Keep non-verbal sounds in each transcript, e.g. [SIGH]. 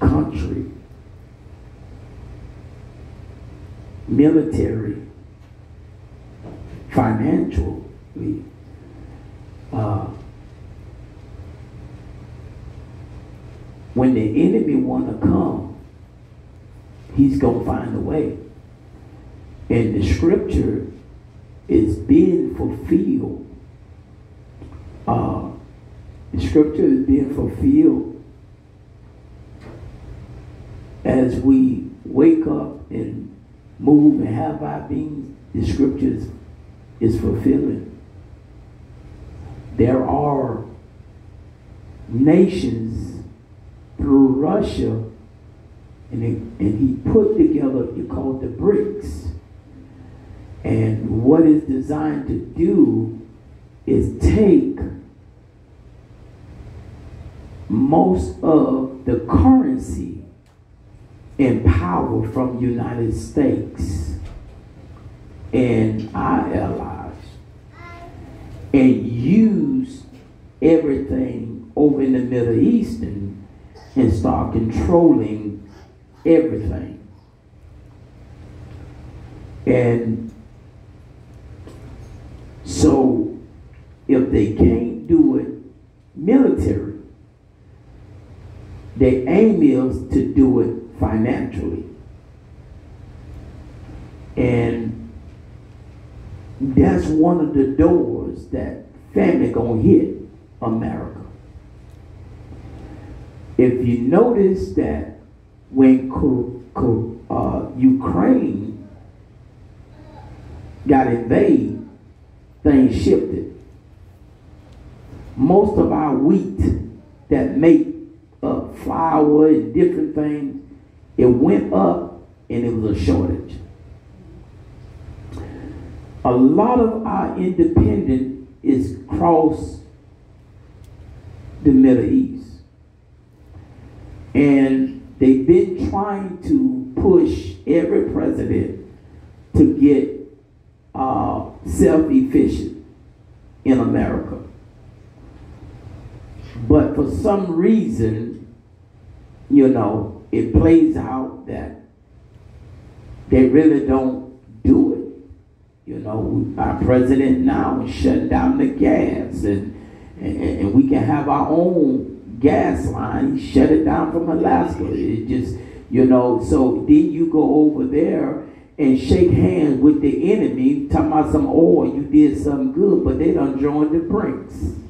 country, military, financially, uh, when the enemy want to come, he's going to find a way. And the scripture is being fulfilled. Uh, the scripture is being fulfilled as we wake up and move and have our being. The scriptures is fulfilling. There are nations through Russia, and, it, and he put together, you call it the BRICS. And what it's designed to do is take most of the currency and power from United States and our allies and use everything over in the Middle East and, and start controlling everything. And so if they can't do it military, their aim is to do it financially. And that's one of the doors that family gonna hit America. If you notice that when uh, Ukraine got invaded, things shifted. Most of our wheat that make up flour and different things, it went up and it was a shortage. A lot of our independent is cross the Middle East. And they've been trying to push every president to get uh, self-efficient in America. But for some reason, you know, it plays out that they really don't do it. You know, our president now is shutting down the gas and, and, and we can have our own gas line. Shut it down from Alaska. It just, you know, so then you go over there and shake hands with the enemy, talking about some, oh, you did something good, but they done joined the BRICS.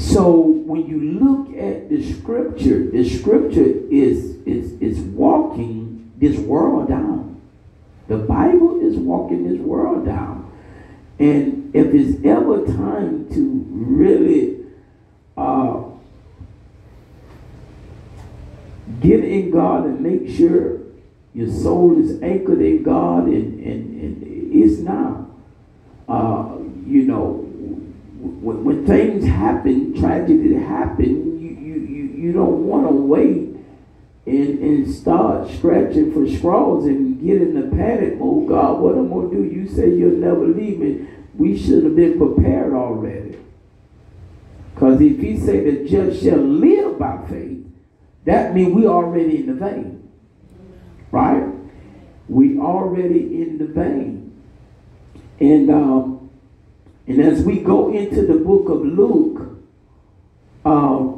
So when you look at the scripture, the scripture is, is, is walking this world down. The Bible is walking this world down. And if it's ever time to really uh, Get in God and make sure your soul is anchored in God and, and, and it's now. Uh, you know, when, when things happen, tragedy happen, you, you, you, don't want to wait and, and start scratching for straws and get in the panic mode. God, what am I going to do? You say you'll never leave me. We should have been prepared already. Because if he say the just shall live by faith, that means we already in the vein. Right? We already in the vein. And um, and as we go into the book of Luke, uh,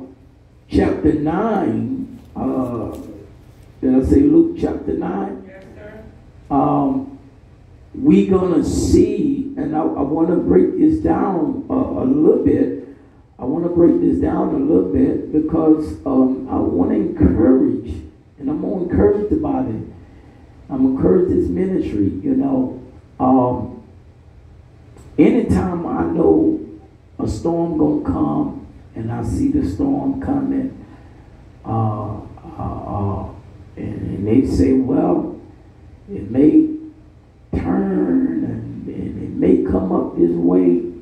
chapter 9, uh, did I say Luke chapter 9? Yes, sir. Um, we're going to see, and I, I want to break this down uh, a little bit I want to break this down a little bit because um, I want to encourage, and I'm more encouraged about it. I'm encouraged this ministry, you know. Um, anytime I know a storm gonna come and I see the storm coming, uh, uh, uh, and, and, they say, well, it may turn and, and it may come up this way.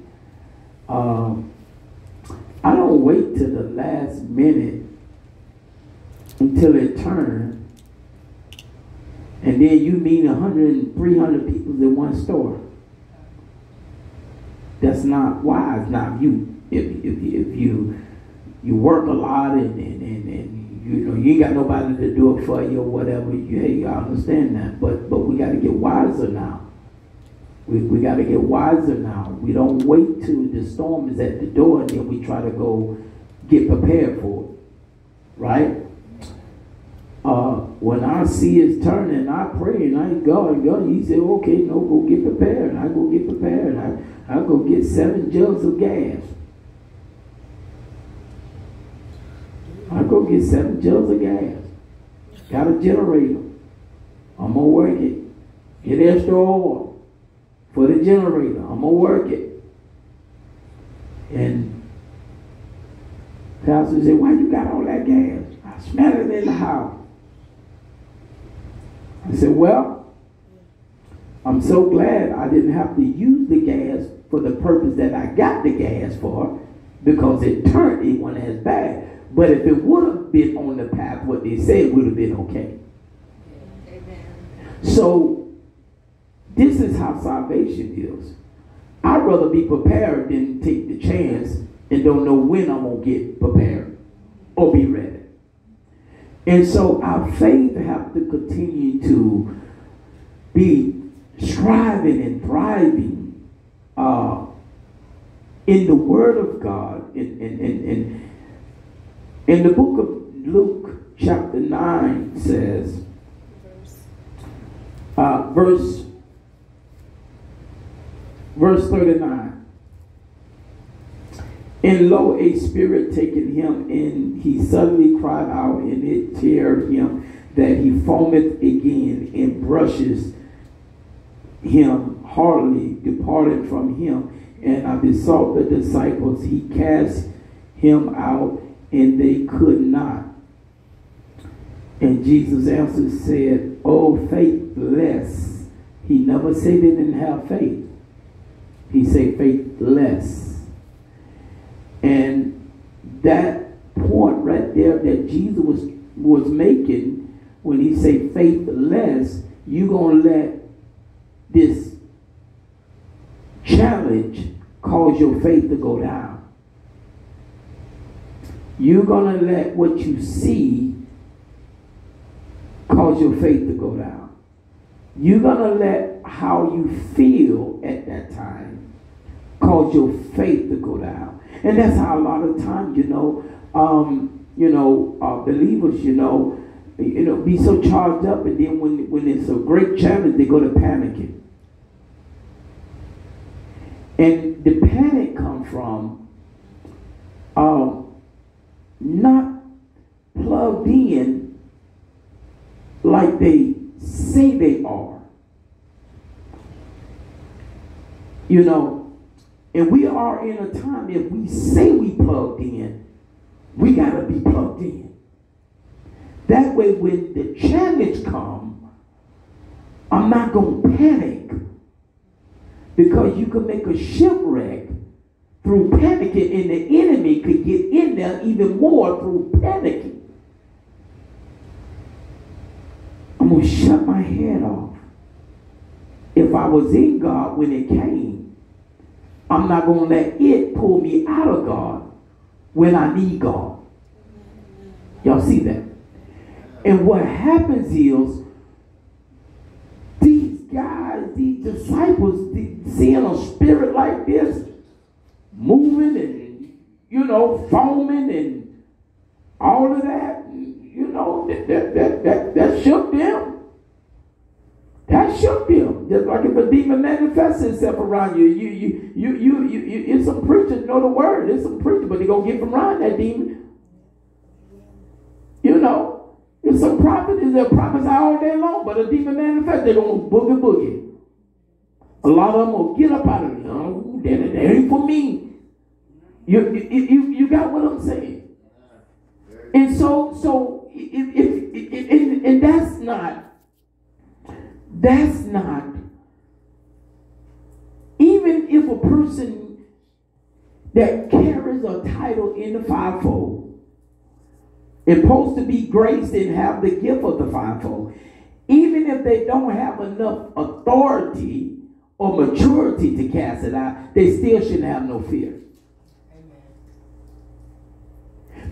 Um, I don't wait till the last minute until it turns. And then you meet 100, 300 people in one store. That's not wise. Now, you, if, if, if you you work a lot and, and, and, and you know you ain't got nobody to do it for you or whatever. You hey, I understand that, but but we got to get wiser now. We, we got to get wiser now. We don't wait till the storm is at the door and then we try to go get prepared for it. Right? When I see it's turning, I pray and I go and go. He said, okay, no, go get prepared. I go get prepared. I, I go get seven jugs of gas. I go get seven jugs of gas. Got a generator. I'm gonna work it. Get extra oil for the generator. I'm gonna work it. And Pastor said, Why you got all that gas? I smell it in the house. I said, Well, I'm so glad I didn't have to use the gas for the purpose that I got the gas for because it turned it wasn't as bad. But if it would have been on the path what they said would have been okay. Amen. So this is how salvation is. I'd rather be prepared than take the chance and don't know when I'm going to get prepared or be ready. And so our faith have to continue to be striving and thriving uh, in the Word of God. In, in, in, in, in the book of Luke, chapter 9 says, uh, verse Verse 39. And lo, a spirit taking him and he suddenly cried out, and it teared him that he foameth again and brushes him heartily, departed from him. And I besought the disciples, he cast him out, and they could not. And Jesus answered, said, Oh, faithless. He never said they didn't have faith. He said faithless. And that point right there that Jesus was, was making when he said faithless, you're going to let this challenge cause your faith to go down. You're to let what you see cause your faith to go down. You're to let how you feel at that time cause your faith to go down. And that's how a lot of times, you know, um, you know, uh, believers, you know, you know, be so charged up, and then when when it's a great challenge, they go to panicking. And the panic comes from um, not plugged in like they say they are. You know, and we are in a time, if we say we plugged in, we got to be plugged in. That way, when the challenge come, I'm not to panic. Because you can make a shipwreck through panicking, and the enemy could get in there even more through panicking. I'm going to shut my head off. If I was in God when it came, I'm not going to let it pull me out of God when I need God. Y'all see that? And what happens is these guys, these disciples, seeing a spirit like this moving and, you know, foaming and all of that, you know, that, that, that, that, that shook them. That shook them. Just like if a demon manifests itself around you, you, you, you, you, you, you it's some preachers know the word. It's some preachers, but they're gonna get from around that demon. You know, if some prophet is a prophesy all day long, but a demon manifests, they're gonna boogie boogie. A lot of them will get up out of it. Oh, that, that ain't for me. You, you, you, you got what I'm saying? And so, so if, if, if and, and that's not that's not, even if a person that carries a title in the fivefold is supposed to be graced and have the gift of the fivefold, even if they don't have enough authority or maturity to cast it out, they still shouldn't have no fear.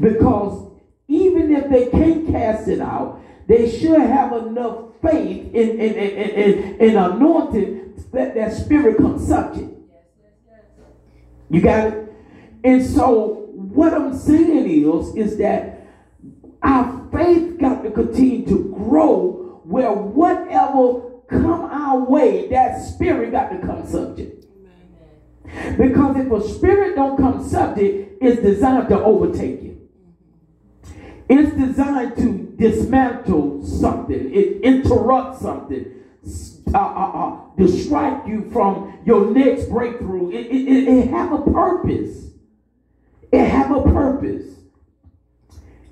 Because even if they can't cast it out, they should have enough faith in, in, in, in, in anointing that that spirit comes subject. You got it? And so what I'm saying is, is that our faith got to continue to grow where whatever come our way, that spirit got to come subject. Because if a spirit don't come subject, it's designed to overtake you. It's designed to dismantle something. It interrupts something. Uh, uh, uh, distract you from your next breakthrough. It, it, it have a purpose. It have a purpose.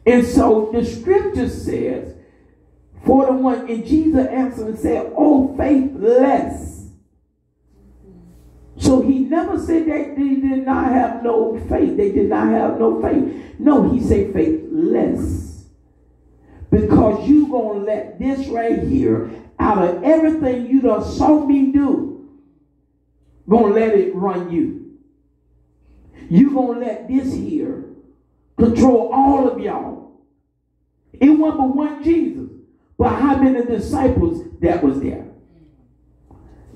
And so the scripture says, for the one, and Jesus answered and said, Oh, faithless. So he never said that they did not have no faith. They did not have no faith. No, he said faithless. Because you going to let this right here, out of everything you done saw me do, to let it run you. You to let this here control all of y'all. It wasn't but one Jesus. But how many disciples that was there?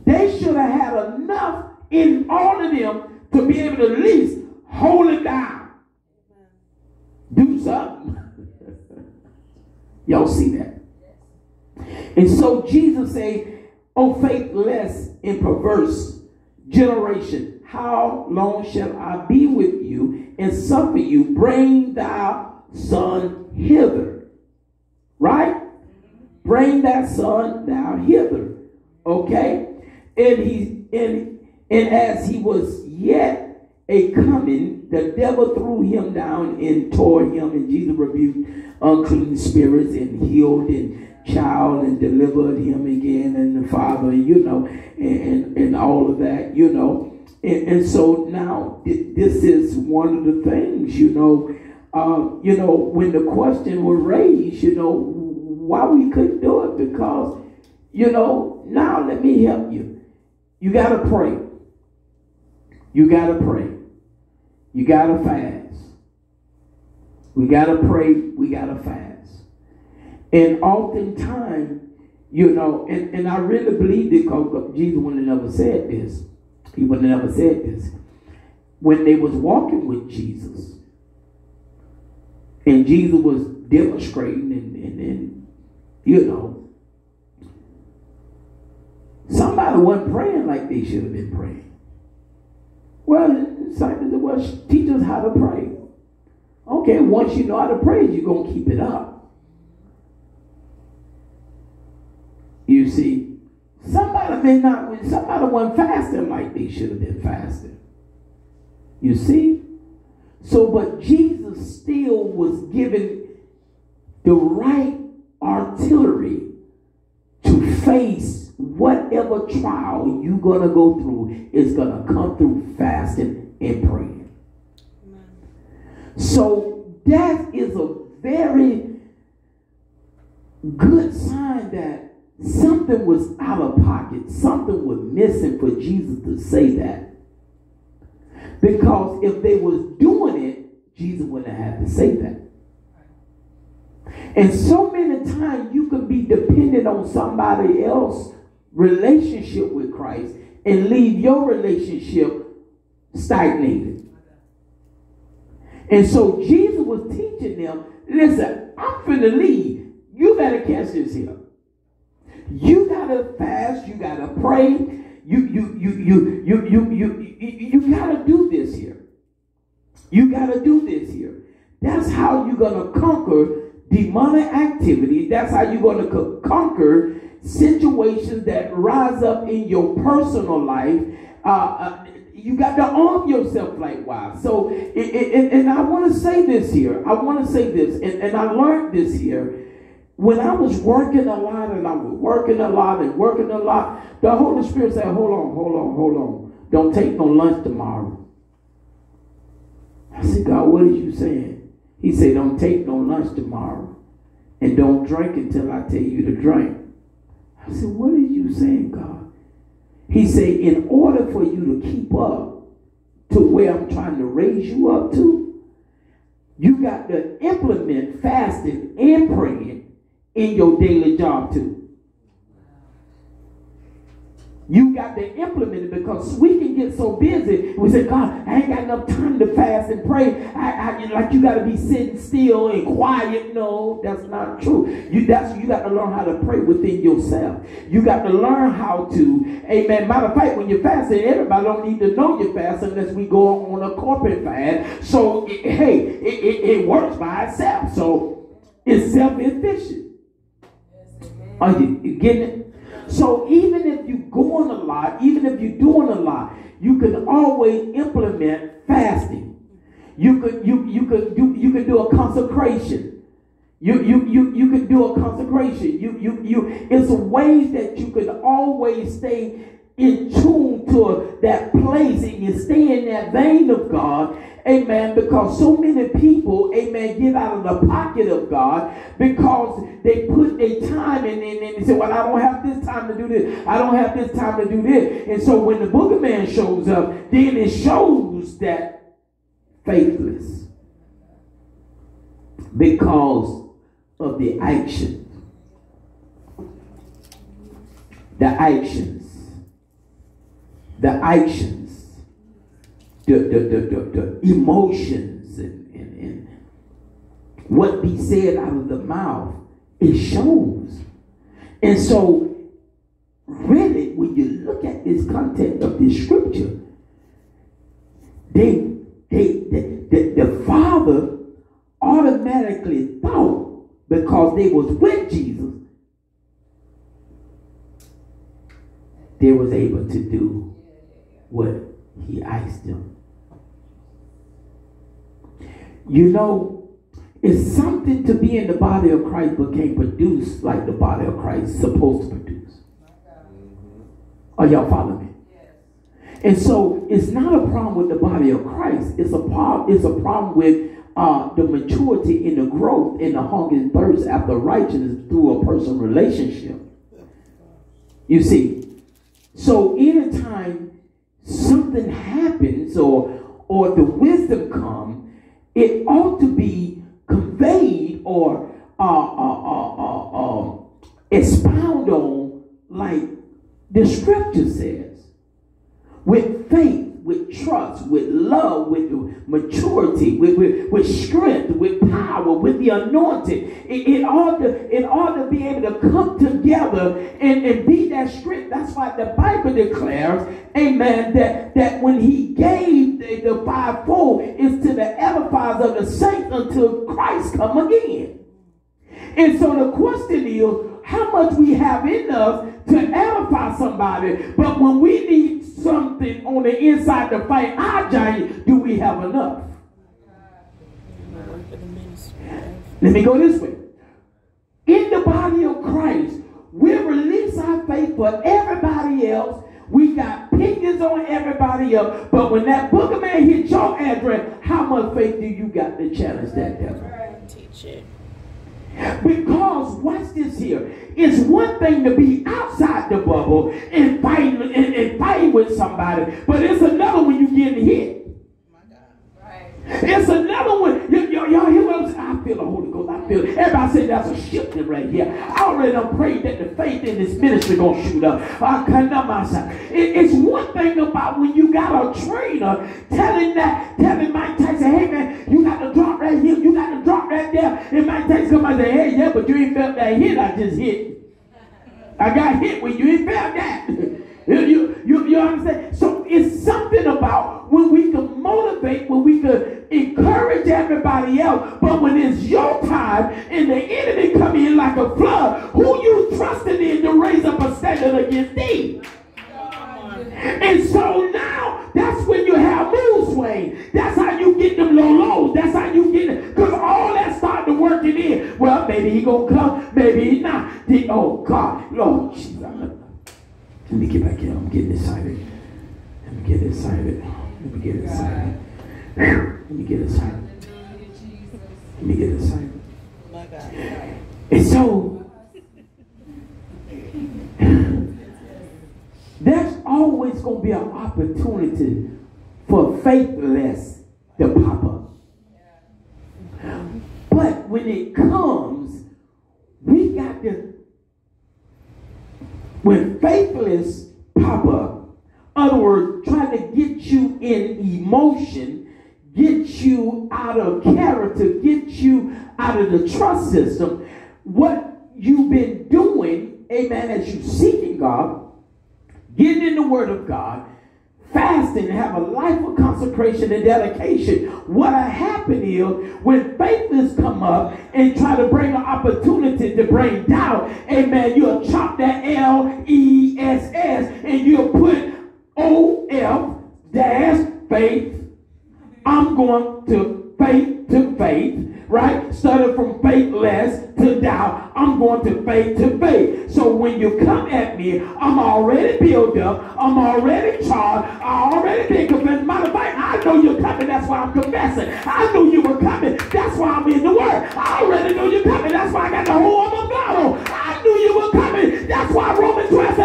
They should have had enough in all of them to be able to at least hold it down. Do something. [LAUGHS] Y'all see that? And so Jesus said, O faithless and perverse generation, how long shall I be with you and suffer you? Bring thou son hither. Right? Bring that son down hither. Okay? And he and and as he was yet a coming, the devil threw him down and tore him, and Jesus rebuked unclean spirits and healed and child and delivered him again and the father, you know, and, and all of that, you know. And, and so now this is one of the things, you know, uh, you know, when the question was raised, you know, why we couldn't do it because, you know, now let me help you. You got to pray. You got to pray. You got to fast. We got to pray. We got to fast. And oftentimes, you know, and, and I really believe it because Jesus wouldn't have never said this. He wouldn't have never said this. When they was walking with Jesus, and Jesus was demonstrating and, and, and you know, somebody wasn't praying like they should have been praying. Well, disciples well, teach us how to pray. Okay, once you know how to pray, you're going to keep it up. You see, somebody may not, somebody wasn't fasting like they should have been fasting. You see? So, but Jesus still was given the right artillery to face whatever trial you're going to go through is going to come through fasting and praying. So that is a very good sign that something was out of pocket, something was missing for Jesus to say that. Because if they was doing it, Jesus wouldn't have to say that. And so many times you can be dependent on somebody else relationship with Christ and leave your relationship stagnated. And so Jesus was teaching them, listen, I'm finna leave. You better catch this here. You gotta fast, you gotta pray, you you you you you you you you, gotta do this here. You gotta do this here. That's how you're gonna conquer demonic activity. That's how you're going to conquer situations that rise up in your personal life. Uh, uh, you got to arm yourself likewise. So, and I want to say this here. I want to say this, and, and I learned this here. When I was working a lot and I was working a lot and working a lot, the Holy Spirit said, Hold on, hold on, hold on. Don't take no lunch tomorrow. I said, God, what are you saying? He said, Don't take no lunch tomorrow. And don't drink until I tell you to drink. I said, What are you saying, God? He said, In order for you to keep up to where I'm trying to raise you up to, you got to implement fasting and praying in your daily job too. You got to implement it because we can get so busy. We say, God, I ain't got enough time to fast and pray. I, I like you got to be sitting still and quiet. No, that's not true. You that's you got to learn how to pray within yourself. You got to learn how to, amen. Matter of fact, when you're fasting, everybody don't need to know you're fasting unless we go on a corporate fast. So it, hey, it, it, it works by itself. So it's self-efficient. Are you getting it? So even if you're going a lot, even if you're doing a lot, you can always implement fasting. You could you you could do you could do a consecration. You you you you could do a consecration. You you you it's a ways that you can always stay in tune to that place and you stay in that vein of God Amen. Because so many people, amen, get out of the pocket of God because they put their time in and they say, Well, I don't have this time to do this. I don't have this time to do this. And so when the boogeyman shows up, then it shows that faithless because of the actions. The actions. The actions the, the, the, the, the emotions and, and, and what be said out of the mouth, it shows. And so, really, when you look at this content of this scripture, they, they, the, the, the father automatically thought because they was with Jesus, they was able to do what he asked them. You know, it's something to be in the body of Christ but can't produce like the body of Christ is supposed to produce. Are y'all following me? And so it's not a problem with the body of Christ. It's a problem, it's a problem with uh, the maturity and the growth and the hunger and thirst after righteousness through a personal relationship. You see, so anytime something happens or or the wisdom comes, it ought to be conveyed or uh, uh, uh, uh, uh expound on like the scripture says. With faith with trust, with love, with maturity, with, with, with strength, with power, with the anointing. It, it, ought to, it ought to be able to come together and, and be that strength. That's why the Bible declares, amen, that, that when he gave the, the fivefold is to the edifiers of the saints until Christ come again. And so the question is, how much we have in us to edify somebody, but when we need something on the inside to fight our giant, do we have enough? Let me go this way. In the body of Christ, we release our faith for everybody else. We got opinions on everybody else. But when that book of man hits your address, how much faith do you got to challenge that devil? Teach it. Because watch this here. It's one thing to be outside the bubble and fighting and, and fighting with somebody, but it's another when you getting hit. It's another one. Y'all hear what I'm saying? I feel the Holy Ghost. I feel it. Everybody say that's a shifting right here. I already done prayed that the faith in this ministry gonna shoot up. I myself. It, it's one thing about when you got a trainer telling that, telling Mike Tyson, hey man, you got to drop right here, you got to drop right there. And Mike Tyson come and say, hey, yeah, but you ain't felt that hit I just hit. I got hit when you ain't felt that. [LAUGHS] you, you, you understand? So it's something about when we can motivate, when we can encourage everybody else, but when it's your time and the enemy come in like a flood, who you trusting in to raise up a standard against thee? And so now that's when you have mood swing. That's how you get them low lows. That's how you get it. Because all that started working in. Well, maybe he gonna come, maybe he not. The, oh God, Lord Jesus. Let me get back here. I'm getting excited. Let me get excited. Let me get inside. Let me get inside. Let me get inside. And so, there's always going to be an opportunity for faithless to pop up. But when it comes, we got to, when faithless pop up, other words, trying to get you in emotion, get you out of character, get you out of the trust system, what you've been doing, amen, as you seeking God, getting in the Word of God, fasting, have a life of consecration and dedication. What happen is when faithless come up and try to bring an opportunity to bring doubt, amen, you'll chop that L E S S and you'll put O F dash faith. I'm going to faith to faith right? Started from faithless to doubt. I'm going to faith to faith. So when you come at me, I'm already built up. I'm already charged. I already been convinced. Matter of fact, I know you're coming. That's why I'm confessing. I knew you were coming. That's why I'm in the word. I already know you're coming. That's why I got the whole of God on. I knew you were coming. That's why Romans 12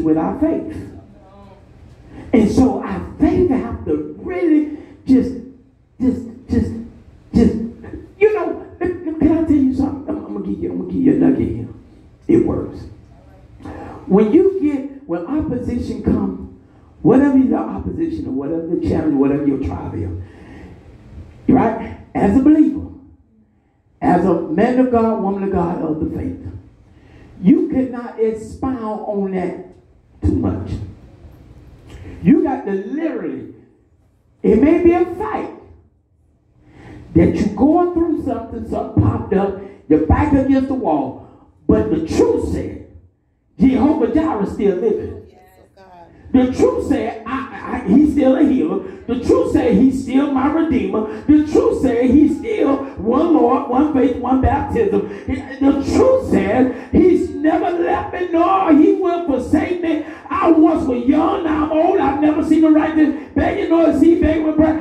with our faith. And so our faith have to really just, just, just, just, you know, can I tell you something? I'm, I'm, gonna give you, I'm gonna give you a nugget here. It works. When you get, when opposition comes, whatever the opposition or whatever the challenge, whatever your trial is, right? As a believer, as a man of God, woman of God of the faith, you cannot expound on that too much. You got to literally, it may be a fight that you're going through something, something popped up, you're back against the wall, but the truth said, Jehovah Jireh is still living. Oh, oh, the truth said, I, I, he's still a healer. The truth said, he's still my redeemer. The truth said, he's still one Lord, one faith, one baptism. The truth said, he's never left me, nor he will forsake me. I once was young, now I'm old. I've never seen the righteous begging nor is he begging with bread.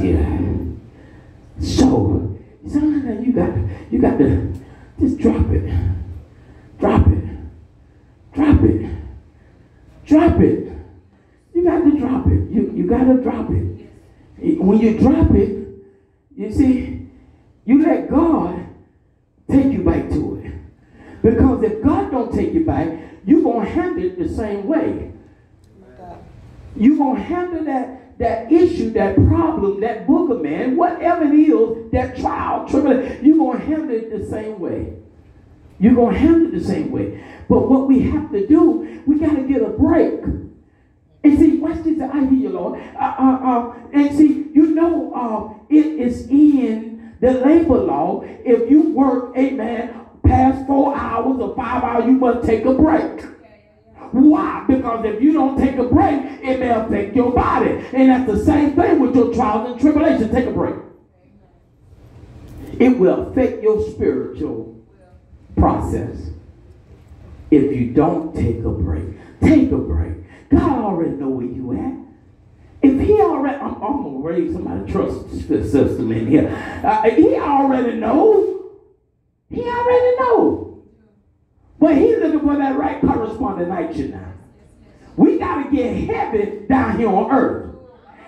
Here. So, sometimes you got you got to just drop it. Drop it. Drop it. Drop it. You got to drop it. You, you got to drop it. When you drop it, you see, you let God take you back to it. Because if God don't take you back, you're going to handle it the same way. You're going to handle that, issue, that problem, that booger man, whatever it is, that trial, tribulation, you're going to handle it the same way. You're going to handle it the same way. But what we have to do, we got to get a break. And see, watch this. I hear you, Lord. Uh, uh, uh, and see, you know, uh, it is in the labor law. If you work, amen, past four hours or five hours, you must take a break. Why? Because if you don't take a break, it may affect your body. And that's the same thing with your trials and tribulations. Take a break. It will affect your spiritual process if you don't take a break. Take a break. God already know where you at. If he already, I'm, I'm gonna raise somebody trust system in here. Uh, he already know. He already know. But he's looking for that right corresponding action now. We got to get heaven down here on earth.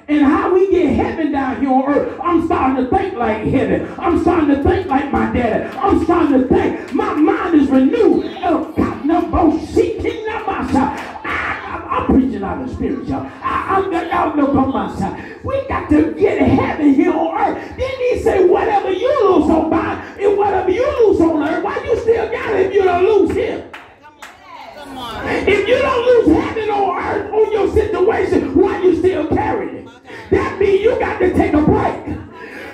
And how we get heaven down here on earth, I'm starting to think like heaven. I'm starting to think like my daddy. I'm starting to think. My mind is renewed. Oh, God, no, I'm preaching out of spirit, y'all. I, I'm y'all know on. We got to get heaven here on earth. Then he say, whatever you lose on mine and whatever you lose on earth, why you still got it if you don't lose here? If you don't lose heaven on earth on your situation, why you still carrying it? That means you got to take a break.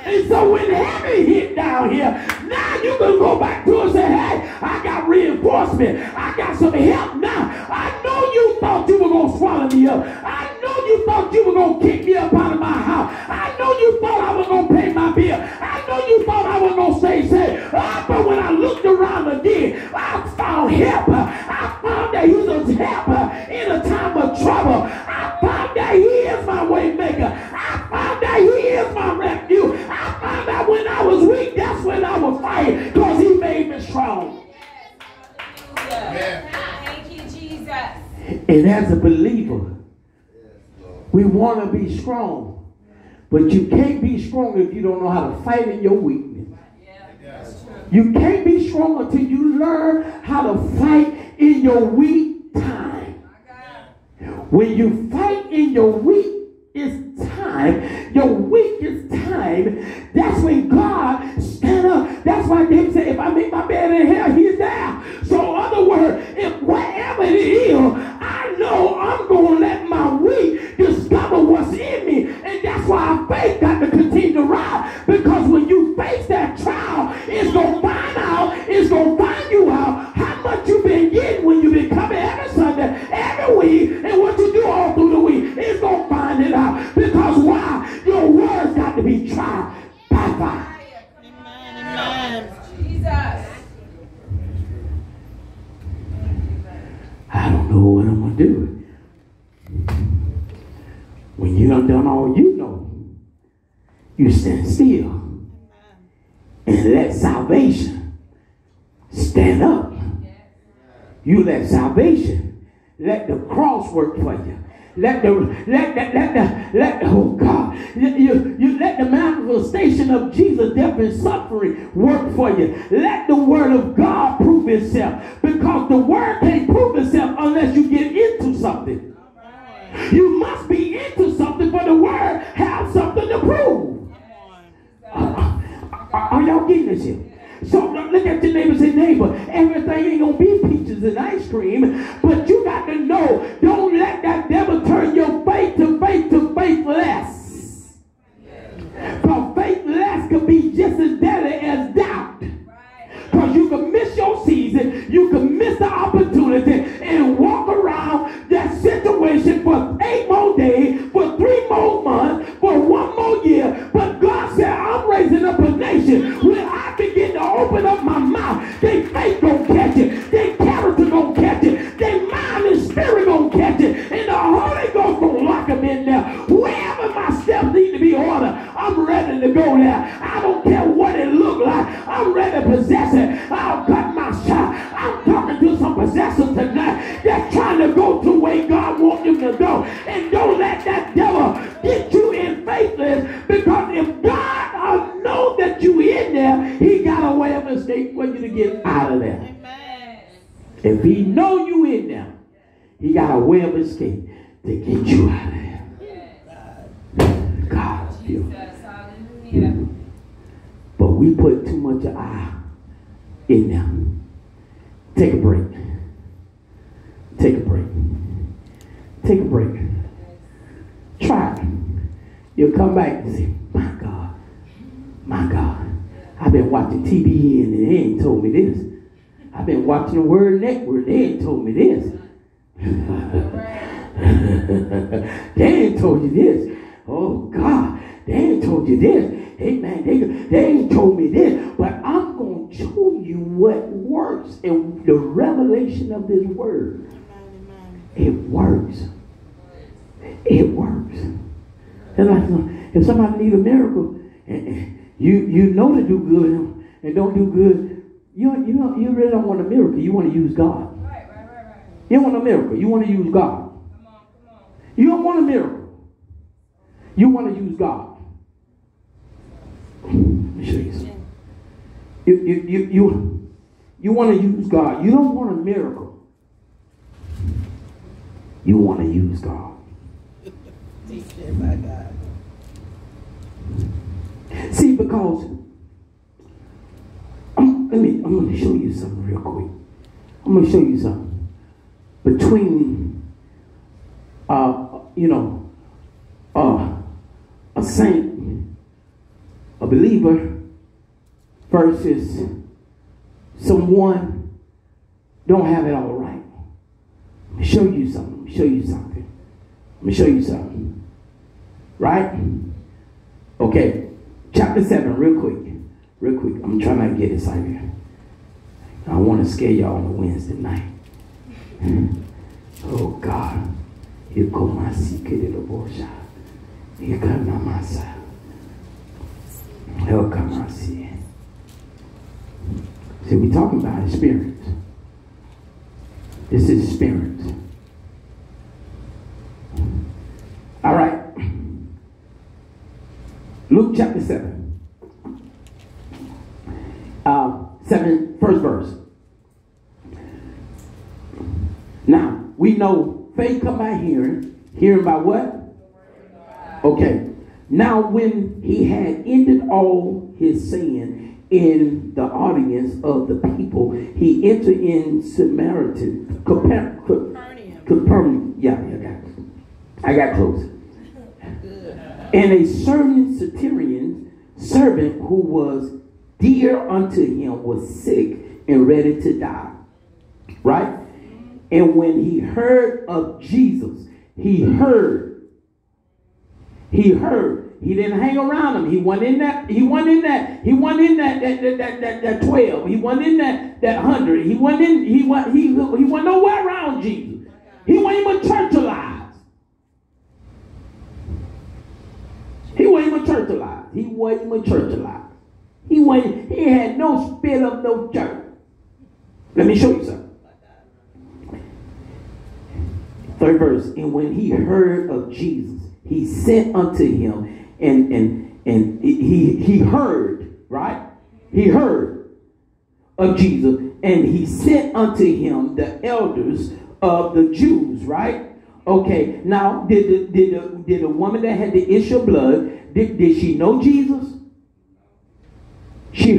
And so when heaven hit down here, now you can go back to and say, hey, I got reinforcement. I got some help now. I know you thought you were going to swallow me up. I know you thought you were going to kick me up out of my house. I know you thought I was going to pay my bill. I know you thought I was going to stay safe. Ah, but when I looked around again, I found help. I found that he was help in a time of trouble. I found that he is my way maker. I found that he is my refuge. When I was weak, that's when I was fighting because he made me strong. Thank you, Jesus. And as a believer, we want to be strong. But you can't be strong if you don't know how to fight in your weakness. You can't be strong until you learn how to fight in your weak time. When you fight in your weakest time, your weakest time, that's when God stand up. That's why David said, if I make my bed in hell, he's there. So other words, if whatever it is, I know I'm going to let my weak discover what's in me. And that's why our faith got to continue to rise. Because when you face that trial, it's going to find out, it's going to find you out how much you've been getting when you've been coming every Sunday, every week, and what you do all through the week. It's going to find it out. Because why? Your words got to be tried by fire. Jesus. I don't know what I'm going to do. When you done done all you know, you stand still and let salvation stand up. You let salvation, let the cross work for you. Let the let the let the let the, oh God you, you, let the manifestation of Jesus' death and suffering work for you. Let the word of God prove itself. Because the word can't prove itself unless you get into something. You must be into something for the word have something to prove. Are, are- are y'all getting this here? So look at your neighbor and say, neighbor, everything ain't gonna be peaches and ice cream, but you got to know, don't let that devil turn your faith to faith to faithless. Because faithless could be just as deadly as doubt. Because you can miss your season, you can miss the opportunity and walk around that situation for eight more days, for three more months, for one more year. But God said, I'm raising up a nation. When I begin to open up my mouth, they faith gonna catch it, in the revelation of this word. It works. It works. And like if somebody need a miracle, and and you you know to do good and don't do good, you, you, don't, you really don't want a miracle. You want to use God. Right, right, right, right. You don't want a miracle. You want to use God. Come on, come on. You don't want a miracle. You want to use God. Let me show you something. You, you, you, you, you want to use God. You don't want a miracle. You want to use God. By [LAUGHS] God. See, because I'm, let me, I'm going to show you something real quick. I'm going to show you something between, uh, you know, uh, a saint, a believer, versus someone don't have it all right. Let me show you something. Let me show you something. Let me show you something. Right? Okay, chapter 7, real quick. Real quick. I'm trying to get this out here. I want to scare y'all on a Wednesday night. Oh God. Here come my secret little borsha. Here come my masa. Here come my see. See, we talking about experience. This is experience. All right. Luke chapter 7. Uh, 7, first verse. Now, we know faith come by hearing. Hearing by what? Okay. Now, when he had ended all his saying in the audience of the people, he entered in Samaritan, Caper- Capernaum. Capernaum. Yeah, yeah, I got. I got close. And a certain centurion servant who was dear unto him was sick and ready to die. Right? And when he heard of Jesus, he heard. He heard. He didn't hang around him. He went in that. He went in that. He went in that that that that, that, that twelve. He went in that that hundred. He went in. He went. He he went nowhere around Jesus. He wasn't even church alive. He wasn't even church alive. He wasn't even churchalized. He wasn't. He had no spill of no church. Let me show you something. Third verse. And when he heard of Jesus, he sent unto him, and and and he he heard right. He heard of Jesus, and he sent unto him the elders of the Jews. Right. Okay. Now, did the did the did the woman that had the issue of blood did, did she know Jesus? She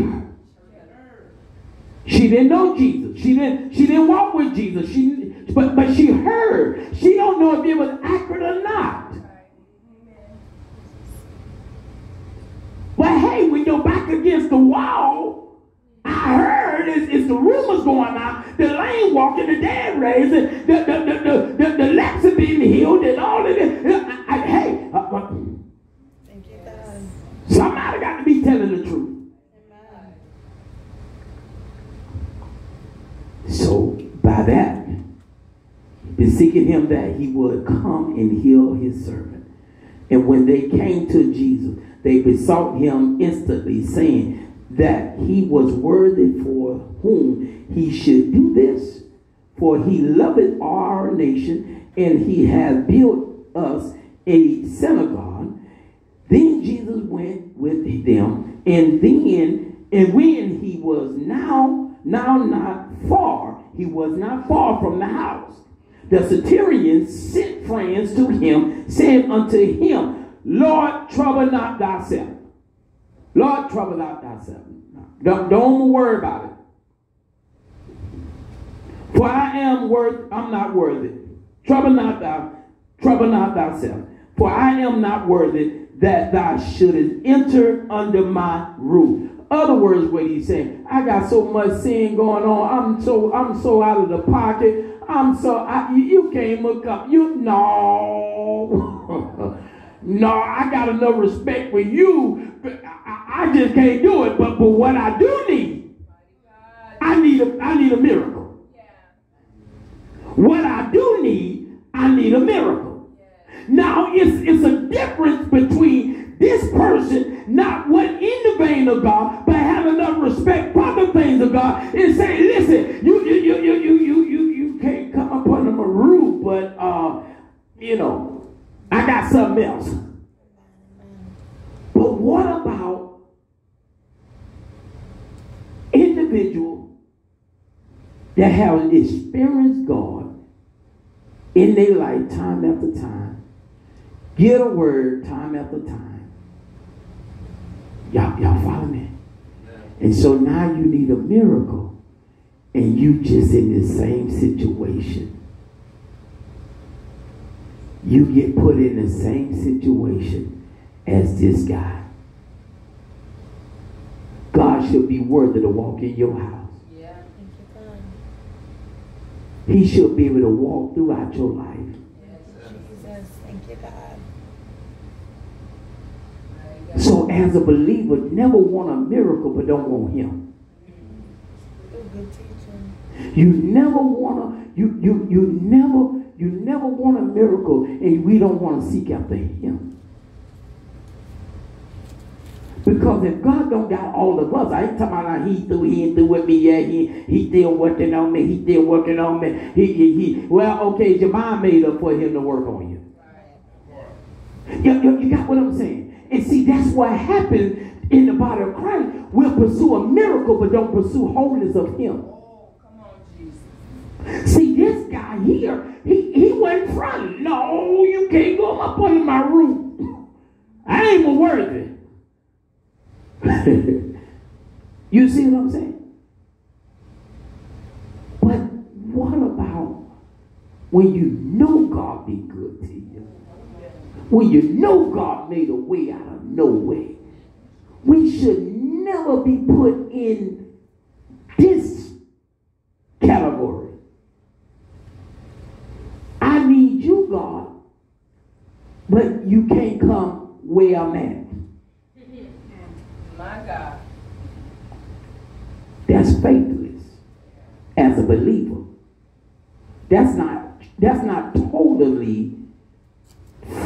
she didn't know Jesus. She didn't. She didn't walk with Jesus. She, but but she heard. She don't know if it was accurate or not. But hey, when you're back against the wall, I heard it's, it's the rumors going out. The lame walking, the dead raised, the the the the, the, the, being healed, and all of this. I, I, hey, uh, uh, Thank you, God. somebody got to be telling the truth. So by that, beseeching him that he would come and heal his servant. And when they came to Jesus, they besought him instantly, saying that he was worthy for whom he should do this. For he loveth our nation, and he hath built us a synagogue. Then Jesus went with them, and then, and when he was now, now not far, he was not far from the house. The centurions sent friends to him, saying unto him, Lord, trouble not thyself. Lord, trouble not thyself. Don't, don't worry about it. For I am worth, I'm not worthy. Trouble not thou, trouble not thyself. For I am not worthy that thou shouldest enter under my roof. Other words, what he's saying, I got so much sin going on. I'm so I'm so out of the pocket. I'm so I, you, you can't look up. You no, [LAUGHS] no. I got enough respect for you. I, I just can't do it. But but what I do need, I need a I need a miracle. What I do need, I need a miracle. Now it's it's a difference between this person not what in the vein of God, but have enough respect for the things of God, and say, listen, you you you you you you you, you can't come upon under my roof, but uh, you know, I got something else. But what about individuals that have experienced God in their life time after time, get a word time after time? Y'all, y'all follow me? And so now you need a miracle, and you just in the same situation. You get put in the same situation as this guy. God should be worthy to walk in your house. Yeah. Thank you, God. He should be able to walk throughout your life. Jesus. Thank you, God. So as a believer, never want a miracle but don't want him. You never wanna, you you you never, you never want a miracle and we don't want to seek after him. Because if God don't got all of us, I ain't talking about he through, he ain't through with me yet. He he still working on me. He still working on me. He he, he well, okay, your mind made up for him to work on you. You, you, you got what I'm saying? And see, that's what happens in the body of Christ. We'll pursue a miracle, but don't pursue holiness of him. Oh, come on, Jesus. See, this here, he, he wasn't. No, you can't go up under my roof. I ain't even worthy. [LAUGHS] you see what I'm saying? But what about when you know God be good to you? When you know God made a way out of no way? We should never be put in this category. I God, but you can't come where I'm at. My God. That's faithless as a believer. That's not that's not totally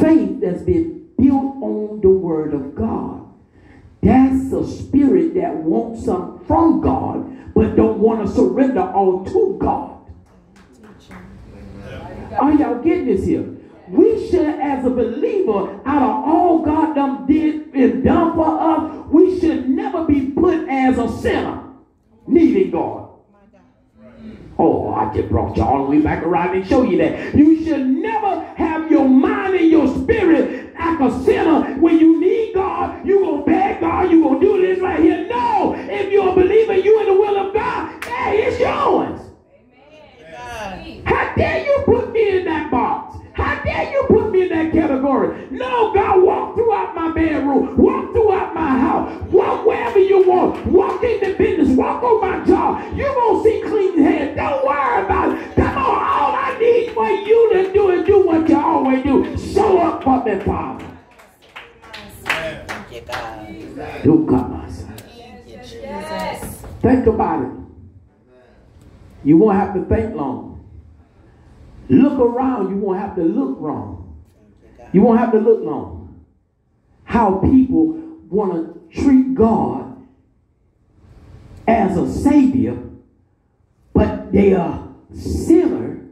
faith that's been built on the word of God. That's a spirit that wants something from God, but don't want to surrender all to God. Teaching. Are y'all getting this here? We should, as a believer, out of all God done did and done for us, we should never be put as a sinner needing God. God. Oh, I just brought you all the way back around and show you that. You should never have your mind and your spirit like a sinner. When you need God, you gonna beg God, you gonna do this right here. No, if you're a believer, you in the will of God, hey, it's yours. Amen. How dare you put me in that box? How dare you put me in that category? No, God, walk throughout my bedroom, walk throughout my house, walk wherever you want, walk in the business, walk on my job. You gonna see clean hands. Don't worry about it. Come on, all I need for you to do is do what you always do. Show up for me, Father. Thank you, God. Do come outside. Thank you, Jesus. Think about it. You won't have to think long. Look around, you won't have to look wrong. You, won't have to look long. How people want to treat God as a savior, but they are sinner,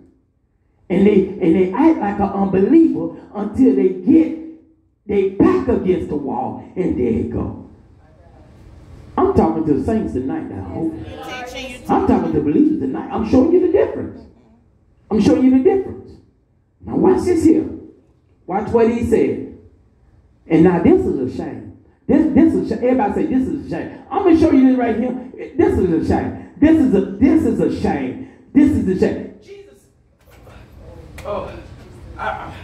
and they and they act like an unbeliever until they get they back against the wall, and there you go. I'm talking to the saints tonight now. You teaching, you I'm talking to believers tonight. I'm showing you the difference. I'm showing you the difference. Now watch this here. Watch what he said. And now this is a shame. This this is a shame. Everybody say this is a shame. I'm gonna show you this right here. This is a shame. This is a this is a shame. This is a shame. Jesus. Oh, I,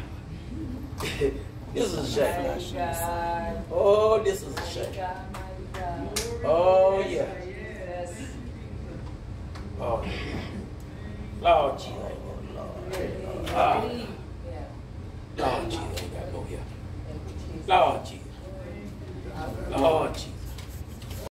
[LAUGHS] this is a shame. Oh, this is a shame. God. Oh, yeah. Oh, Lord oh, Jesus, Lord Jesus, Lord Jesus. Lord Jesus.